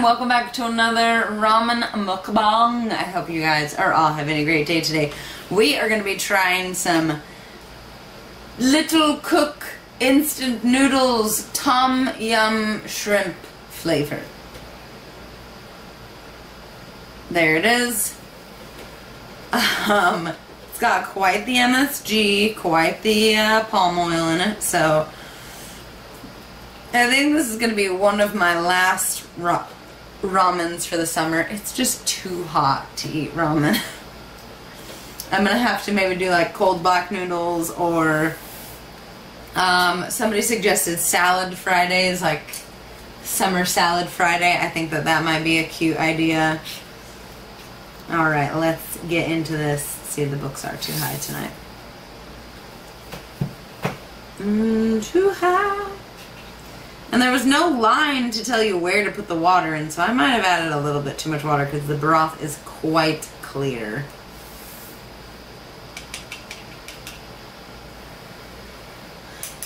and welcome back to another ramen mukbang. I hope you guys are all having a great day today. We are going to be trying some Little Cook instant noodles tom yum shrimp flavor. There it is. Um, it's got quite the MSG, quite the uh, palm oil in it, so I think this is going to be one of my last ra ramens for the summer. It's just too hot to eat ramen. I'm to have to maybe do like cold black noodles or um, somebody suggested salad Fridays, like summer salad Friday. I think that that might be a cute idea. Alright, let's get into this. See the books are too high tonight. Mm, too high. And there was no line to tell you where to put the water in, so I might have added a little bit too much water because the broth is quite clear.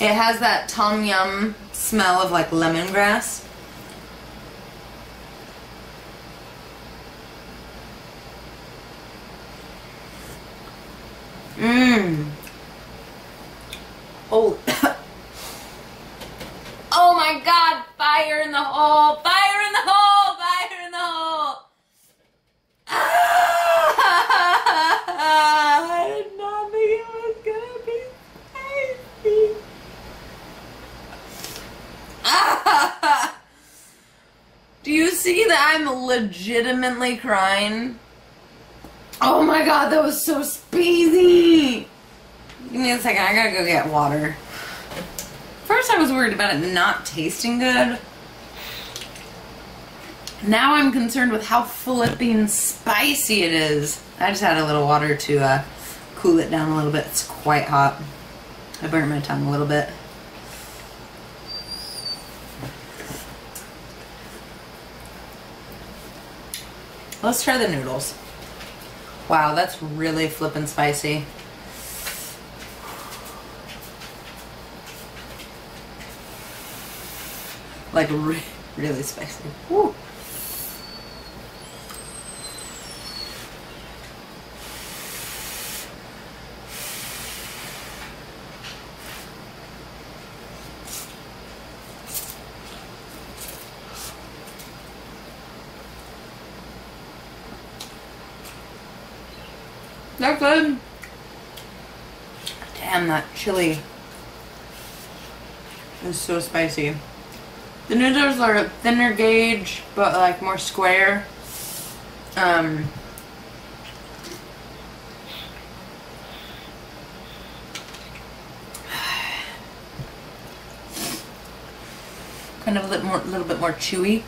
It has that tom yum smell of like lemongrass. Mmm. Oh. oh my god, fire in the hole, fire in the hole, fire in the hole. Ah, I did not think it was gonna be spicy. Ah, do you see that I'm legitimately crying? Oh my god, that was so speedy! Give me a second, I gotta go get water. First I was worried about it not tasting good. Now I'm concerned with how flipping spicy it is. I just had a little water to uh, cool it down a little bit. It's quite hot. I burnt my tongue a little bit. Let's try the noodles. Wow, that's really flippin' spicy. Like re really spicy. Woo. They're good. Damn, that chili is so spicy. The noodles are thinner gauge, but like more square. Um, kind of a little more, little bit more chewy.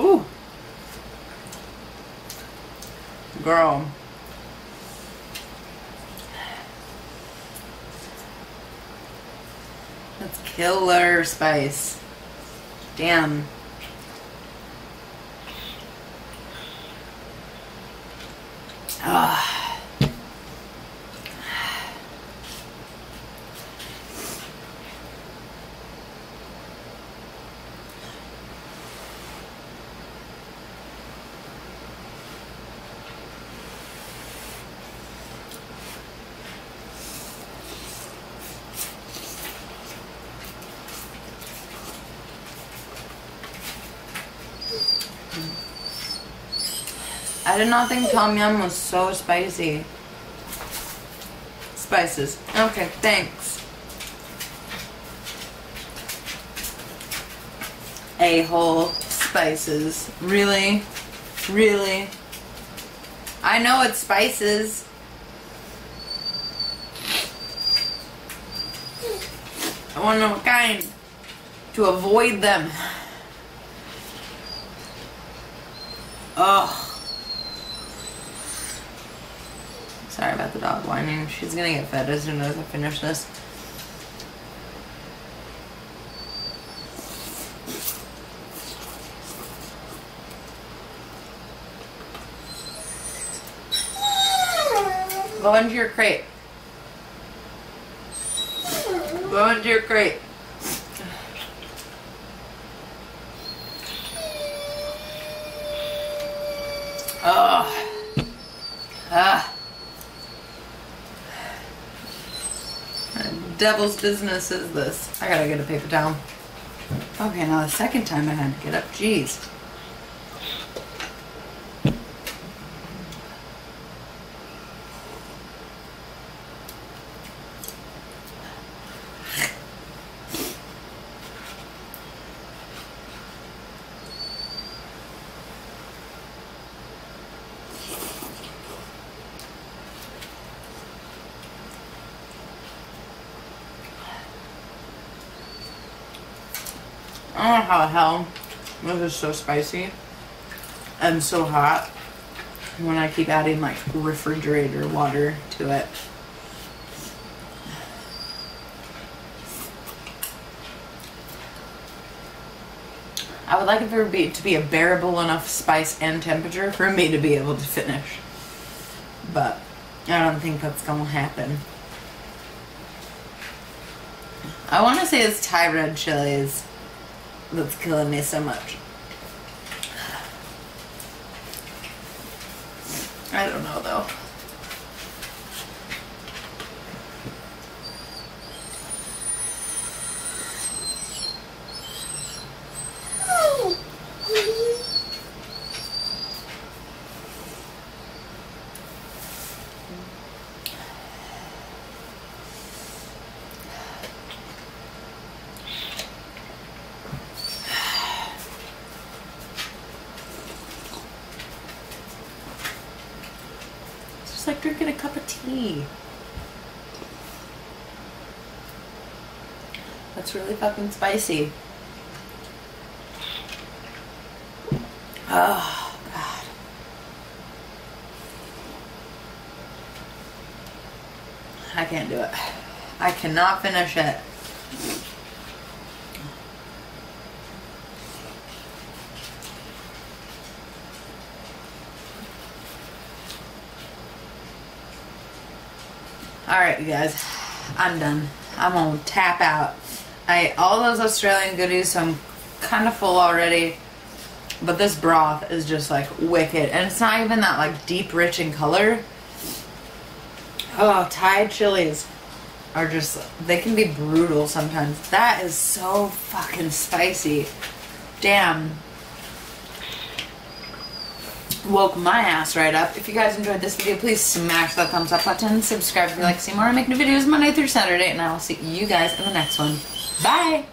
Ooh. Girl. That's killer spice. Damn. Ah. I did not think Tom Yum was so spicy. Spices. Okay, thanks. A-hole spices. Really? Really? I know it's spices. I want to know what kind. To avoid them. Ugh. Sorry about the dog whining. She's gonna get fed as soon as I finish this. Go into your crate. Go into your crate. Oh. Ah. What devil's business is this? I gotta get a paper towel. Okay, now the second time I had to get up. Jeez. I don't know how the hell this is so spicy and so hot when I keep adding like refrigerator water to it. I would like it for be, to be a bearable enough spice and temperature for me to be able to finish. But I don't think that's to happen. I want to say it's Thai red chilies that's killing me so much. I don't know though. Drinking a cup of tea. That's really fucking spicy. Oh, God. I can't do it. I cannot finish it. Alright, you guys. I'm done. I'm gonna tap out. I ate all those Australian goodies, so I'm kind of full already. But this broth is just like wicked. And it's not even that like deep rich in color. Oh, Thai chilies are just, they can be brutal sometimes. That is so fucking spicy. Damn. Woke my ass right up. If you guys enjoyed this video, please smash that thumbs up button. Subscribe if you like to see more. I make new videos Monday through Saturday. And I will see you guys in the next one. Bye!